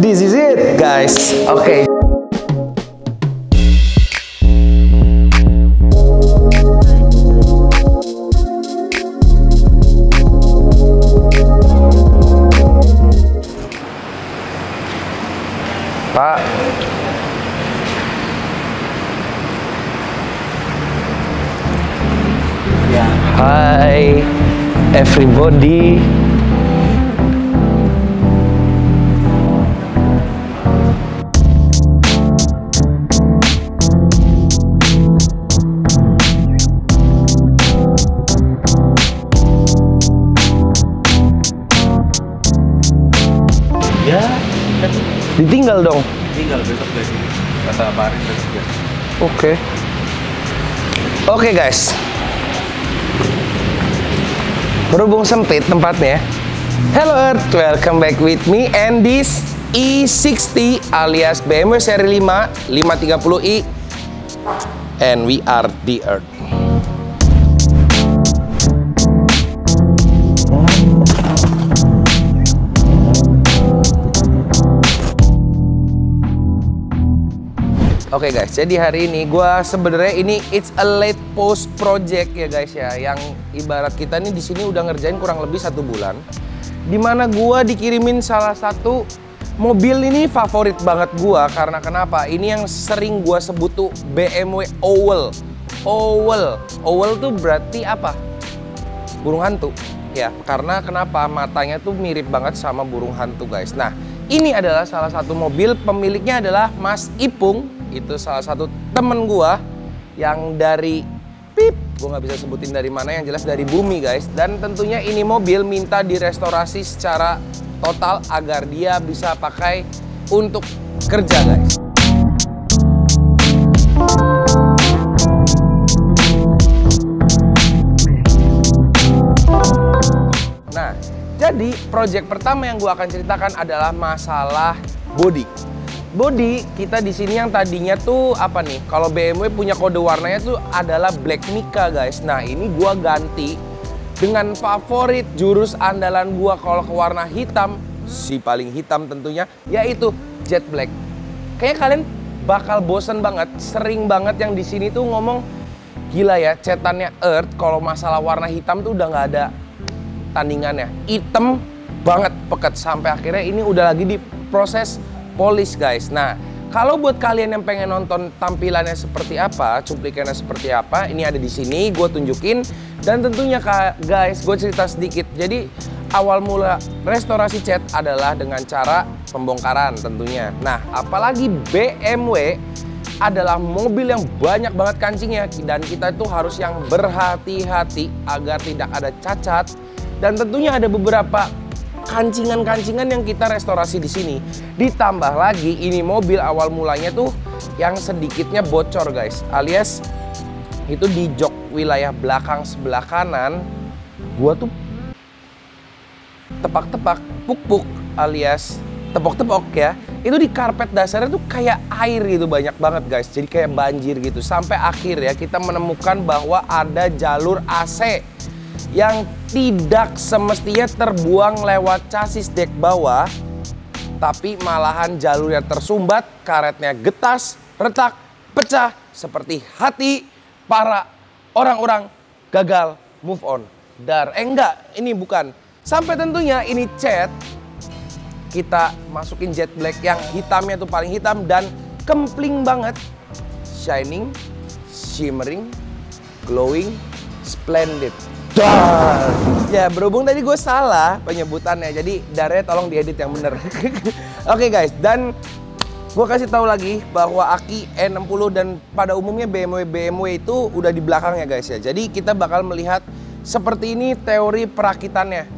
This is it, guys. Oke. Pak. Hai everybody. Oke guys. Berhubung sempit tempatnya. Hello Earth, welcome back with me and this E60 alias BMW seri 5 530i and we are the Earth. Oke guys, jadi hari ini gua sebenarnya ini it's a late post project ya guys ya, yang ibarat kita nih di sini udah ngerjain kurang lebih satu bulan, di mana gua dikirimin salah satu mobil ini favorit banget gua karena kenapa? Ini yang sering gua sebut tuh BMW Owl, Owl, Owl tuh berarti apa? Burung hantu. Ya, karena kenapa? Matanya tuh mirip banget sama burung hantu guys. Nah, ini adalah salah satu mobil pemiliknya adalah Mas Ipung itu salah satu temen gua yang dari pip gua nggak bisa sebutin dari mana yang jelas dari bumi guys dan tentunya ini mobil minta direstorasi secara total agar dia bisa pakai untuk kerja guys Nah, jadi project pertama yang gua akan ceritakan adalah masalah body. Body kita di sini yang tadinya tuh apa nih? Kalau BMW punya kode warnanya tuh adalah Black Mica guys. Nah ini gua ganti dengan favorit jurus andalan gua kalau ke warna hitam, si paling hitam tentunya, yaitu Jet Black. Kayaknya kalian bakal bosen banget, sering banget yang di sini tuh ngomong gila ya, cetannya Earth kalau masalah warna hitam tuh udah nggak ada tandingannya. Hitam banget peket sampai akhirnya ini udah lagi di proses polish guys. Nah, kalau buat kalian yang pengen nonton tampilannya seperti apa, cuplikannya seperti apa, ini ada di sini, gue tunjukin. Dan tentunya guys, gue cerita sedikit. Jadi awal mula restorasi cat adalah dengan cara pembongkaran tentunya. Nah, apalagi BMW adalah mobil yang banyak banget kancingnya dan kita itu harus yang berhati-hati agar tidak ada cacat dan tentunya ada beberapa kancingan-kancingan yang kita restorasi di sini. Ditambah lagi ini mobil awal mulanya tuh yang sedikitnya bocor guys, alias itu di jok wilayah belakang sebelah kanan gua tuh tepak-tepak puk-puk alias tepok-tepok ya. Itu di karpet dasarnya tuh kayak air gitu banyak banget guys. Jadi kayak banjir gitu. Sampai akhir ya kita menemukan bahwa ada jalur AC yang tidak semestinya terbuang lewat chassis dek bawah tapi malahan jalurnya tersumbat, karetnya getas, retak, pecah seperti hati para orang-orang gagal move on. Dar, eh enggak, ini bukan. Sampai tentunya ini cat kita masukin jet black yang hitamnya tuh paling hitam dan kempling banget. Shining, shimmering, glowing, splendid. Dar. Ya berhubung tadi gue salah penyebutannya, jadi darnya tolong diedit yang bener. Oke guys, dan gue kasih tahu lagi bahwa aki E60 dan pada umumnya BMW BMW itu udah di belakangnya guys ya. Jadi kita bakal melihat seperti ini teori perakitannya.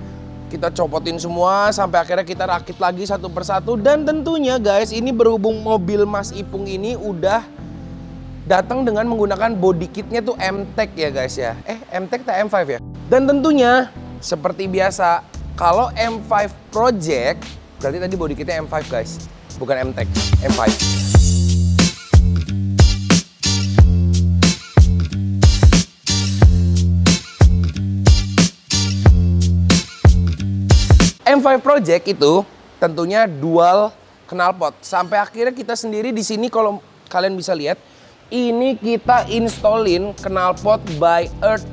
Kita copotin semua sampai akhirnya kita rakit lagi satu persatu dan tentunya guys ini berhubung mobil Mas Ipung ini udah datang dengan menggunakan body kitnya tuh M-Tech ya guys ya. Eh M-Tech tak M5 ya? Dan tentunya seperti biasa kalau M5 Project berarti tadi body kitnya M5 guys, bukan M-Tech, M5. M5 Project itu tentunya dual knalpot. Sampai akhirnya kita sendiri di sini kalau kalian bisa lihat, ini kita installin knalpot by Earth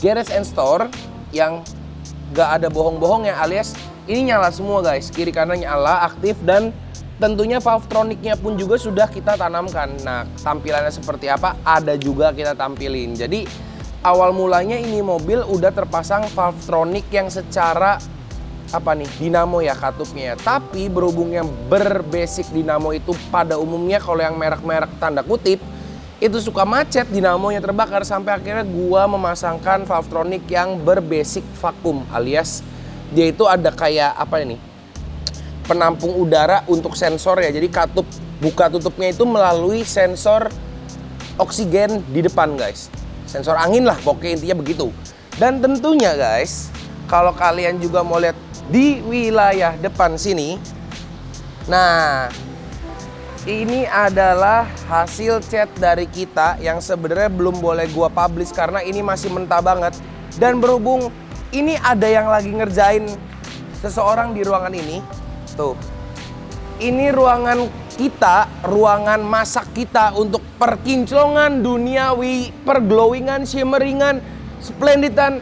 Garage and Store yang gak ada bohong-bohongnya alias ini nyala semua guys, kiri kanan nyala, aktif dan tentunya valvetroniknya pun juga sudah kita tanamkan. Nah, tampilannya seperti apa ada juga kita tampilin. Jadi awal mulanya ini mobil udah terpasang valvetronic yang secara apa nih? Dinamo ya katupnya. Tapi berhubung yang berbasic dinamo itu pada umumnya kalau yang merek-merek tanda kutip itu suka macet dinamonya terbakar sampai akhirnya gua memasangkan valvetronic yang berbasic vakum alias dia itu ada kayak apa ini penampung udara untuk sensor ya. Jadi katup buka tutupnya itu melalui sensor oksigen di depan guys. Sensor angin lah pokoknya intinya begitu. Dan tentunya guys kalau kalian juga mau lihat di wilayah depan sini nah ini adalah hasil chat dari kita yang sebenarnya belum boleh gua publish karena ini masih mentah banget dan berhubung ini ada yang lagi ngerjain seseorang di ruangan ini. Tuh. Ini ruangan kita, ruangan masak kita untuk perkinclongan duniawi, perglowingan, shimmeringan, splendidan,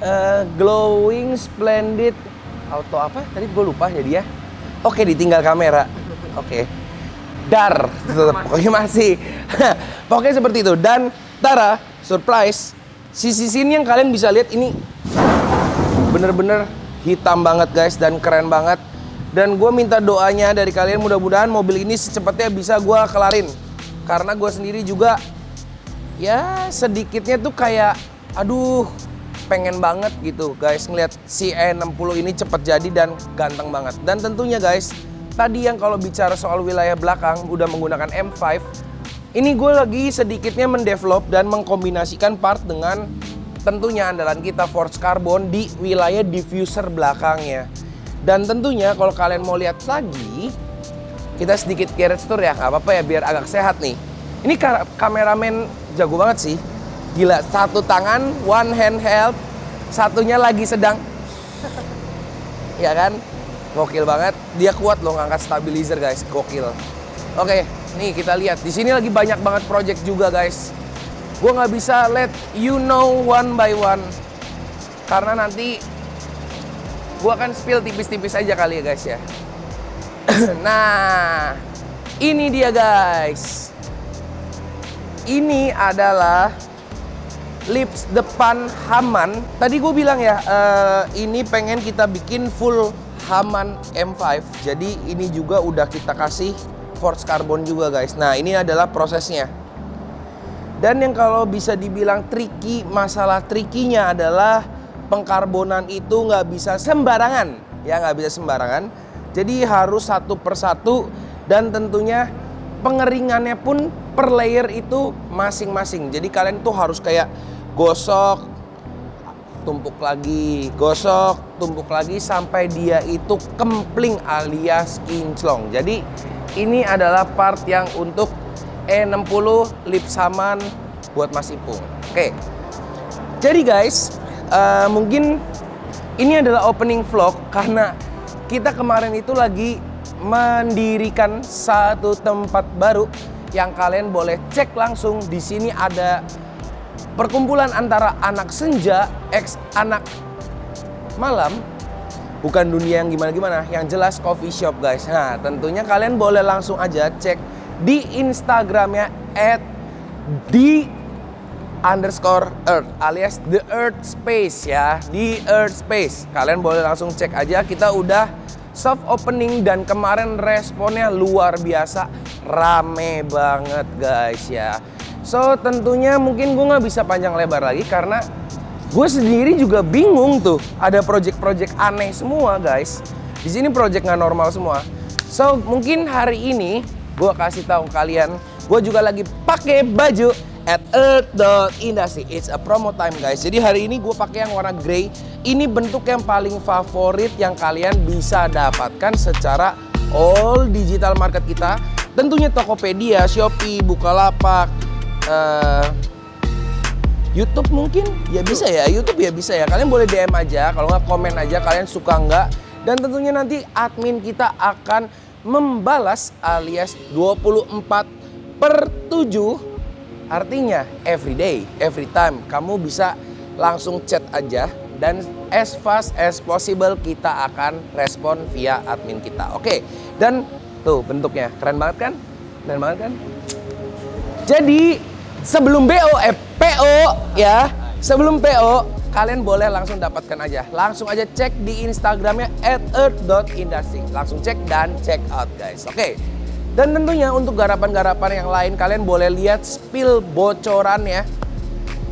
uh, glowing, splendid, auto apa? Tadi gue lupa jadi ya. Oke, ditinggal kamera. Oke. Dar, pokoknya masih. pokoknya seperti itu. Dan Tara, surprise, sisi sini yang kalian bisa lihat ini bener-bener hitam banget guys dan keren banget dan gue minta doanya dari kalian mudah-mudahan mobil ini secepatnya bisa gue kelarin karena gue sendiri juga ya sedikitnya tuh kayak aduh pengen banget gitu guys ngeliat si E60 ini cepet jadi dan ganteng banget dan tentunya guys tadi yang kalau bicara soal wilayah belakang udah menggunakan M5 ini gue lagi sedikitnya mendevelop dan mengkombinasikan part dengan tentunya andalan kita Force Carbon di wilayah diffuser belakangnya. Dan tentunya kalau kalian mau lihat lagi, kita sedikit carrot tour ya, nggak apa-apa ya biar agak sehat nih. Ini kameramen jago banget sih. Gila, satu tangan, one hand held, satunya lagi sedang. ya kan? Gokil banget. Dia kuat loh ngangkat stabilizer guys, gokil. Oke, nih kita lihat. Di sini lagi banyak banget project juga guys gue nggak bisa let you know one by one karena nanti gue akan spill tipis-tipis aja kali ya guys ya nah ini dia guys ini adalah lips depan Haman. Tadi gue bilang ya uh, ini pengen kita bikin full Haman M5 jadi ini juga udah kita kasih force carbon juga guys. Nah ini adalah prosesnya. Dan yang kalau bisa dibilang tricky, masalah trikinya adalah pengkarbonan itu nggak bisa sembarangan, ya nggak bisa sembarangan. Jadi harus satu persatu dan tentunya pengeringannya pun per layer itu masing-masing. Jadi kalian tuh harus kayak gosok, tumpuk lagi, gosok, tumpuk lagi sampai dia itu kempling alias kinclong. Jadi ini adalah part yang untuk E60 lip saman buat Mas Ipung. Oke. Jadi guys, uh, mungkin ini adalah opening vlog karena kita kemarin itu lagi mendirikan satu tempat baru yang kalian boleh cek langsung di sini ada perkumpulan antara anak senja ex anak malam bukan dunia yang gimana-gimana yang jelas coffee shop guys. Nah tentunya kalian boleh langsung aja cek di Instagramnya at di underscore earth alias the earth space ya. Di earth space. Kalian boleh langsung cek aja. Kita udah soft opening dan kemarin responnya luar biasa. Rame banget guys ya so tentunya mungkin gue nggak bisa panjang lebar lagi karena gue sendiri juga bingung tuh ada project-project aneh semua guys di sini project nggak normal semua so mungkin hari ini gue kasih tahu kalian, gue juga lagi pakai baju at Earth Industry. It's a promo time guys. Jadi hari ini gue pakai yang warna grey. Ini bentuk yang paling favorit yang kalian bisa dapatkan secara all digital market kita. Tentunya Tokopedia, Shopee, Bukalapak, uh, YouTube mungkin ya bisa ya YouTube ya bisa ya kalian boleh DM aja kalau nggak komen aja kalian suka nggak dan tentunya nanti admin kita akan membalas alias 24 per 7 artinya every day, every time kamu bisa langsung chat aja dan as fast as possible kita akan respon via admin kita. Oke, dan tuh bentuknya keren banget kan? Keren banget kan? Jadi sebelum BO eh PO ya, sebelum PO kalian boleh langsung dapatkan aja. Langsung aja cek di Instagramnya @earth.industry. Langsung cek dan check out guys. Oke. Dan tentunya untuk garapan-garapan yang lain kalian boleh lihat spill bocorannya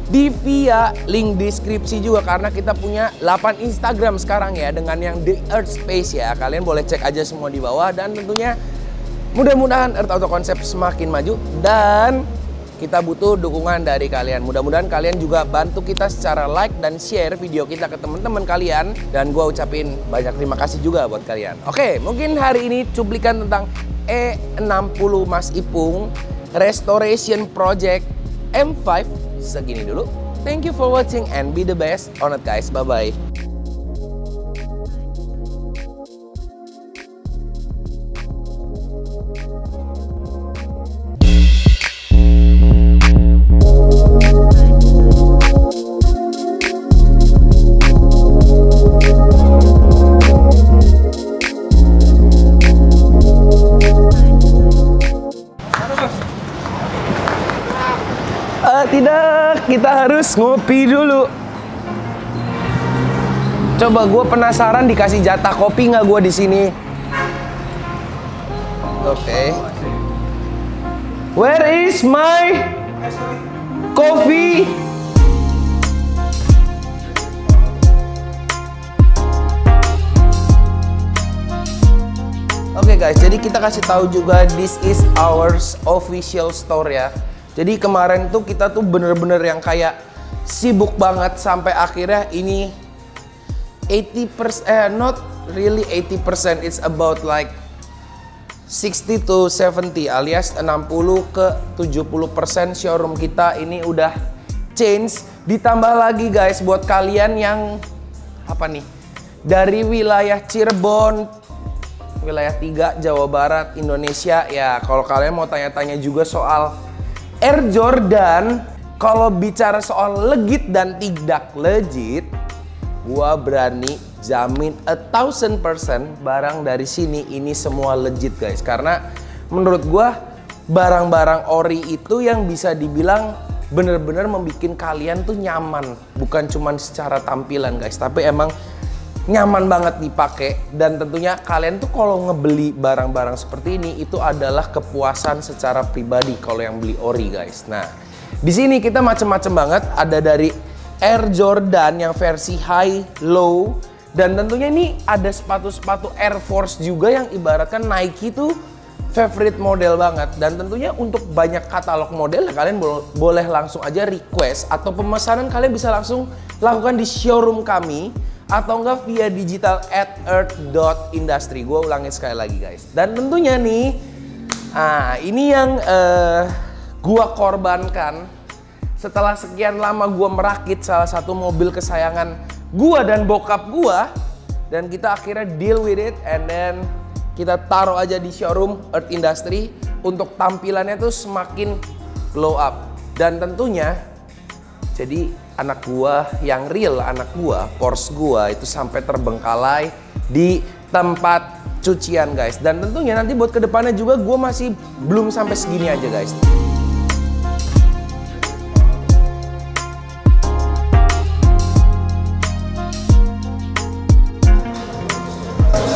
di via link deskripsi juga karena kita punya 8 Instagram sekarang ya dengan yang The Earth Space ya. Kalian boleh cek aja semua di bawah dan tentunya mudah-mudahan Earth Auto Concept semakin maju dan kita butuh dukungan dari kalian. Mudah-mudahan kalian juga bantu kita secara like dan share video kita ke teman-teman kalian. Dan gue ucapin banyak terima kasih juga buat kalian. Oke, mungkin hari ini cuplikan tentang E60 Mas Ipung Restoration Project M5 segini dulu. Thank you for watching and be the best on it guys. Bye-bye. Kita harus ngopi dulu. Coba gue penasaran dikasih jatah kopi nggak gue di sini? Oke. Where is my coffee? Oke guys, jadi kita kasih tahu juga this is our official store ya. Jadi kemarin tuh kita tuh bener-bener yang kayak sibuk banget sampai akhirnya ini 80% eh not really 80% it's about like 60 to 70 alias 60 ke 70% showroom kita ini udah change. Ditambah lagi guys buat kalian yang apa nih? Dari wilayah Cirebon wilayah 3 Jawa Barat Indonesia ya kalau kalian mau tanya-tanya juga soal Air Jordan kalau bicara soal legit dan tidak legit gua berani jamin a thousand percent barang dari sini ini semua legit guys. Karena menurut gua barang-barang ori itu yang bisa dibilang bener-bener membuat kalian tuh nyaman. Bukan cuman secara tampilan guys. Tapi emang nyaman banget dipakai dan tentunya kalian tuh kalau ngebeli barang-barang seperti ini itu adalah kepuasan secara pribadi kalau yang beli ori guys. Nah, di sini kita macem-macem banget. Ada dari Air Jordan yang versi high, low. Dan tentunya ini ada sepatu-sepatu Air Force juga yang ibaratkan Nike tuh favorite model banget. Dan tentunya untuk banyak katalog model kalian bo boleh langsung aja request atau pemesanan kalian bisa langsung lakukan di showroom kami atau enggak via digital at earth.industry. Gue ulangin sekali lagi guys. Dan tentunya nih, ah ini yang uh, gue korbankan setelah sekian lama gue merakit salah satu mobil kesayangan gue dan bokap gue dan kita akhirnya deal with it and then kita taruh aja di showroom Earth Industry untuk tampilannya tuh semakin glow up dan tentunya jadi anak gua yang real anak gua Porsche gua itu sampai terbengkalai di tempat cucian guys. Dan tentunya nanti buat ke depannya juga gua masih belum sampai segini aja guys.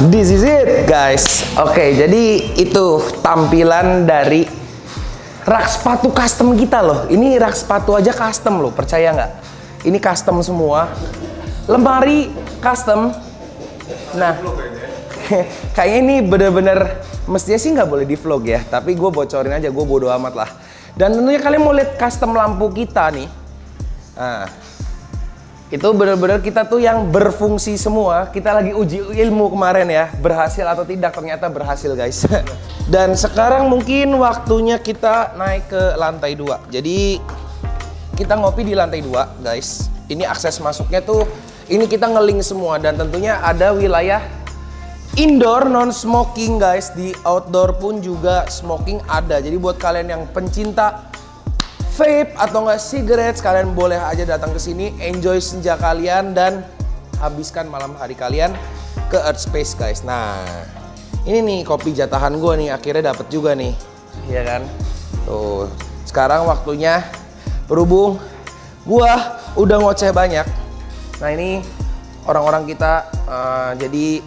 This is it guys. Oke jadi itu tampilan dari rak sepatu custom kita loh. Ini rak sepatu aja custom loh, percaya nggak? Ini custom semua. Lemari custom. Nah, kayaknya ini bener-bener mestinya sih nggak boleh di vlog ya. Tapi gue bocorin aja, gue bodo amat lah. Dan tentunya kalian mau lihat custom lampu kita nih. Nah, itu bener-bener kita tuh yang berfungsi semua. Kita lagi uji ilmu kemarin ya, berhasil atau tidak ternyata berhasil guys. Dan sekarang mungkin waktunya kita naik ke lantai dua. Jadi kita ngopi di lantai dua guys. Ini akses masuknya tuh, ini kita ngeling semua dan tentunya ada wilayah indoor non smoking guys di outdoor pun juga smoking ada jadi buat kalian yang pencinta vape atau enggak cigarettes kalian boleh aja datang ke sini enjoy senja kalian dan habiskan malam hari kalian ke Earth Space guys. Nah ini nih kopi jatahan gue nih akhirnya dapet juga nih. Iya kan? Tuh sekarang waktunya berhubung gua udah ngoceh banyak. Nah ini orang-orang kita uh, jadi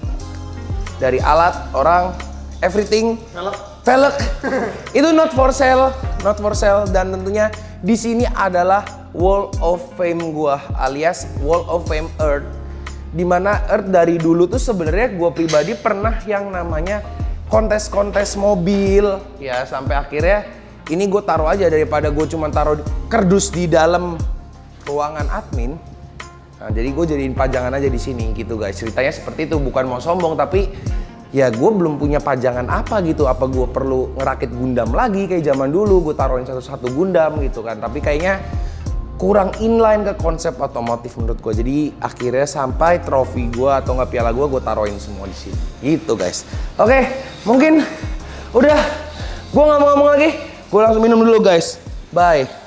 dari alat orang everything. Velg velg itu not for sale not for sale. Dan tentunya di sini adalah wall of fame gua alias wall of fame earth. Di mana earth dari dulu tuh sebenarnya gua pribadi pernah yang namanya kontes-kontes mobil. Ya sampai akhirnya ini gue taruh aja daripada gue cuma taruh kerdus di dalam ruangan admin. Nah, jadi gue jadiin pajangan aja di sini gitu guys. Ceritanya seperti itu, bukan mau sombong tapi ya gue belum punya pajangan apa gitu. Apa gue perlu ngerakit Gundam lagi kayak zaman dulu, gue taruhin satu-satu Gundam gitu kan. Tapi kayaknya kurang inline ke konsep otomotif menurut gue. Jadi akhirnya sampai trofi gue atau nggak piala gue, gue taruhin semua di sini. Gitu guys. Oke, mungkin udah gue nggak mau ngomong lagi. Gue langsung minum dulu guys. Bye.